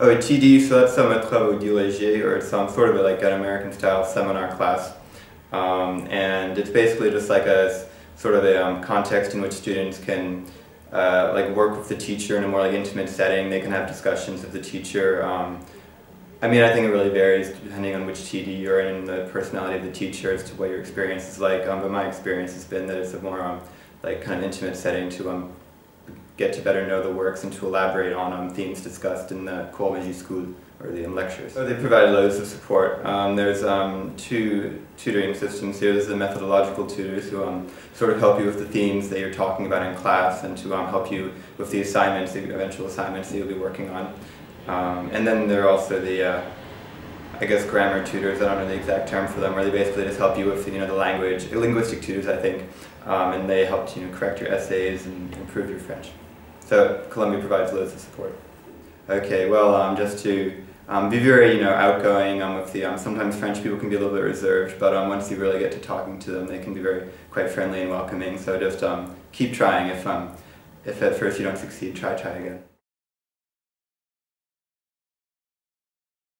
Oh, a TD, so that's Summit Travaux dirigés, or it's um, sort of like an American-style seminar class. Um, and it's basically just like a sort of a um, context in which students can uh, like work with the teacher in a more like intimate setting. They can have discussions with the teacher. Um, I mean, I think it really varies depending on which TD you're in and the personality of the teacher as to what your experience is like. Um, but my experience has been that it's a more um, like kind of intimate setting to um, get to better know the works and to elaborate on um, themes discussed in the Cours School or the lectures. So they provide loads of support. Um, there's um, two tutoring systems here. There's the methodological tutors who um, sort of help you with the themes that you're talking about in class and to um, help you with the assignments, the eventual assignments that you'll be working on. Um, and then there are also the, uh, I guess, grammar tutors. I don't know the exact term for them, where they basically just help you with you know the language, linguistic tutors, I think, and they help you know correct your essays and improve your French. So Columbia provides loads of support. Okay, well, um, just to um, be very, you know, outgoing um, with the, um, sometimes French people can be a little bit reserved, but um, once you really get to talking to them, they can be very, quite friendly and welcoming. So just um, keep trying. If, um, if at first you don't succeed, try, try again.